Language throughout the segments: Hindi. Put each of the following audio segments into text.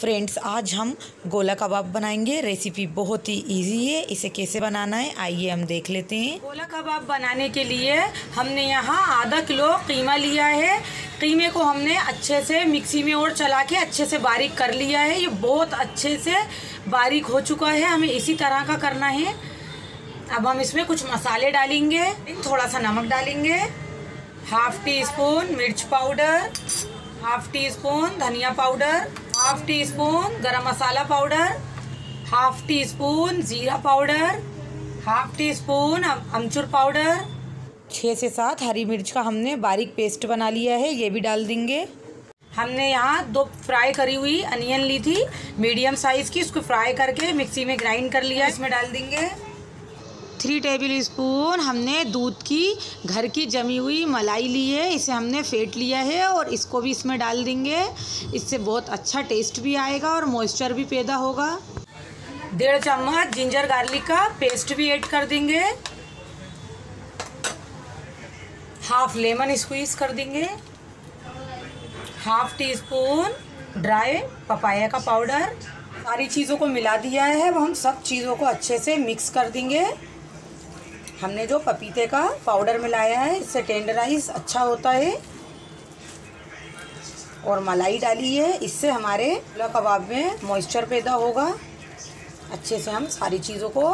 फ्रेंड्स आज हम गोला कबाब बनाएँगे। रेसिपी बहुत ही इजी है। इसे कैसे बनाना है? आइए हम देख लेते हैं। गोला कबाब बनाने के लिए हमने यहाँ आधा किलो कीमा लिया है। कीमे को हमने अच्छे से मिक्सी में और चला के अच्छे से बारीक कर लिया है। ये बहुत अच्छे से बारीक हो चुका है। हमें इसी तरह का करना है। अब हम इसमें कुछ मसाले डालेंगे। थोड़ा सा नमक डालेंगे। हाफ़ टी स्पून मिर्च पाउडर। हाफ़ टी स्पून धनिया powder. Half teaspoon garam masala powder half teaspoon ज़ीरा पाउडर हाफ़ टी स्पून अमचूर पाउडर। छः से सात हरी मिर्च का हमने बारीक पेस्ट बना लिया है ये भी डाल देंगे। हमने यहाँ दो फ्राई करी हुई अनियन ली थी मीडियम साइज़ की उसको फ्राई करके मिक्सी में ग्राइंड कर लिया इसमें डाल देंगे थ्री टेबल स्पून हमने दूध की, घर की जमी हुई मलाई ली है, इसे हमने फेंट लिया है और इसको भी इसमें डाल देंगे। इससे बहुत अच्छा टेस्ट भी आएगा और मॉइस्चर भी पैदा होगा। डेढ़ चम्मच जिंजर गार्लिक का पेस्ट भी ऐड कर देंगे। हाफ़ लेमन स्क्वीज कर देंगे। Half teaspoon dry papaya का पाउडर सारी चीज़ों को मिला दिया है, अब हम सब चीज़ों को अच्छे से मिक्स कर देंगे। हमने जो पपीते का पाउडर मिलाया है इससे टेंडराइज अच्छा होता है। और मलाई डाली है इससे हमारे कबाब में मॉइस्चर पैदा होगा। अच्छे से हम सारी चीज़ों को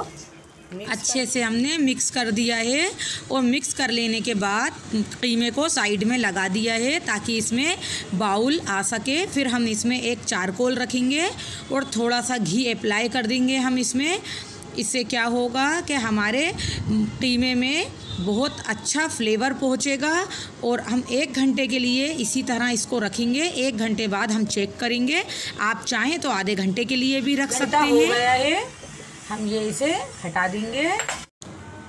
अच्छे से हमने मिक्स कर दिया है। और मिक्स कर लेने के बाद कीमे को साइड में लगा दिया है ताकि इसमें बाउल आ सके। फिर हम इसमें एक चारकोल रखेंगे और थोड़ा सा घी अप्लाई कर देंगे हम इसमें। इससे क्या होगा कि हमारे कीमे में बहुत अच्छा फ्लेवर पहुँचेगा और हम एक घंटे के लिए इसी तरह इसको रखेंगे। एक घंटे बाद हम चेक करेंगे। आप चाहें तो आधे घंटे के लिए भी रख सकते हैं हो। गया है। हम ये इसे हटा देंगे।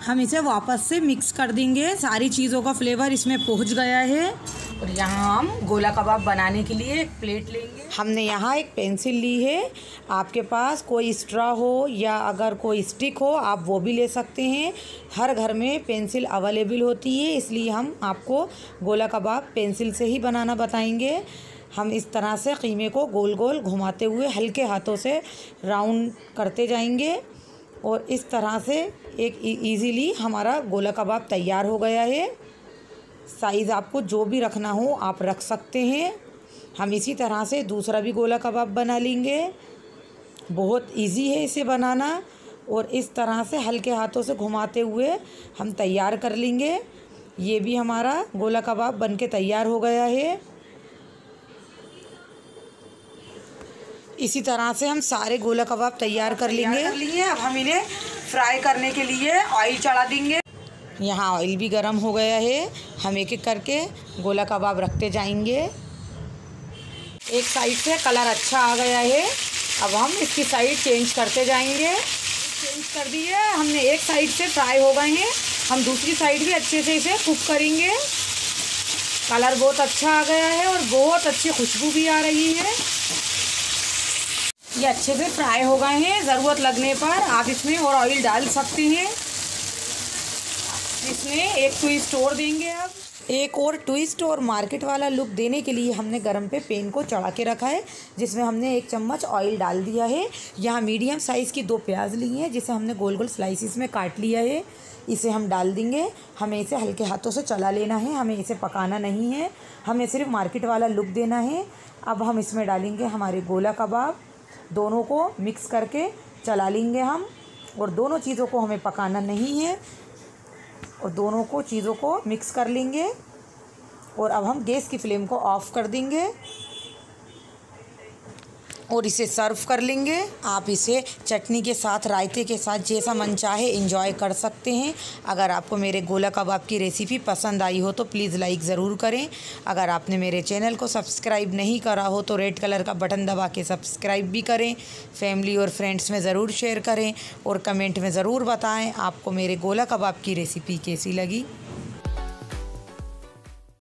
हम इसे वापस से मिक्स कर देंगे। सारी चीज़ों का फ्लेवर इसमें पहुँच गया है। और यहाँ हम गोला कबाब बनाने के लिए एक प्लेट लेंगे। हमने यहाँ एक पेंसिल ली है। आपके पास कोई स्ट्रा हो या अगर कोई स्टिक हो, आप वो भी ले सकते हैं। हर घर में पेंसिल अवेलेबल होती है, इसलिए हम आपको गोला कबाब पेंसिल से ही बनाना बताएँगे। हम इस तरह से कीमे को गोल गोल घुमाते हुए हल्के हाथों से राउंड करते जाएँगे। और इस तरह से एक इजीली हमारा गोला कबाब तैयार हो गया है। साइज़ आपको जो भी रखना हो आप रख सकते हैं। हम इसी तरह से दूसरा भी गोला कबाब बना लेंगे। बहुत इजी है इसे बनाना और इस तरह से हल्के हाथों से घुमाते हुए हम तैयार कर लेंगे। ये भी हमारा गोला कबाब बन के तैयार हो गया है। इसी तरह से हम सारे गोला कबाब तैयार कर लेंगे। लिए। अब हम इन्हें फ्राई करने के लिए ऑयल चढ़ा देंगे। यहाँ ऑयल भी गर्म हो गया है। हम एक एक करके गोला कबाब रखते जाएँगे। एक साइड से कलर अच्छा आ गया है। अब हम इसकी साइड चेंज करते जाएँगे। चेंज कर दिए हमने एक साइड से फ्राई हो गए हैं। हम दूसरी साइड भी अच्छे से इसे कुक करेंगे। कलर बहुत अच्छा आ गया है और बहुत अच्छी खुशबू भी आ रही है। ये अच्छे से फ्राई हो गए हैं। ज़रूरत लगने पर आप इसमें और ऑयल डाल सकते हैं। इसमें एक ट्विस्ट और देंगे अब एक और ट्विस्ट और मार्केट वाला लुक देने के लिए हमने गरम पे पेन को चढ़ा के रखा है, जिसमें हमने एक चम्मच ऑयल डाल दिया है। यहाँ मीडियम साइज़ की दो प्याज ली हैं, जिसे हमने गोल गोल स्लाइसिस में काट लिया है। इसे हम डाल देंगे। हमें इसे हल्के हाथों से चला लेना है। हमें इसे पकाना नहीं है। हमें सिर्फ़ मार्केट वाला लुक देना है। अब हम इसमें डालेंगे हमारे गोला कबाब। दोनों को मिक्स करके चला लेंगे हम। और दोनों चीज़ों को हमें पकाना नहीं है। और दोनों को, चीज़ों को मिक्स कर लेंगे। और अब हम गैस की फ्लेम को ऑफ़ कर देंगे। और इसे सर्व कर लेंगे। आप इसे चटनी के साथ, रायते के साथ जैसा मन चाहे इंजॉय कर सकते हैं। अगर आपको मेरे गोला कबाब की रेसिपी पसंद आई हो तो प्लीज़ लाइक ज़रूर करें। अगर आपने मेरे चैनल को सब्सक्राइब नहीं करा हो तो रेड कलर का बटन दबा के सब्सक्राइब भी करें। फैमिली और फ्रेंड्स में ज़रूर शेयर करें और कमेंट में ज़रूर बताएँ आपको मेरे गोला कबाब की रेसिपी कैसी लगी।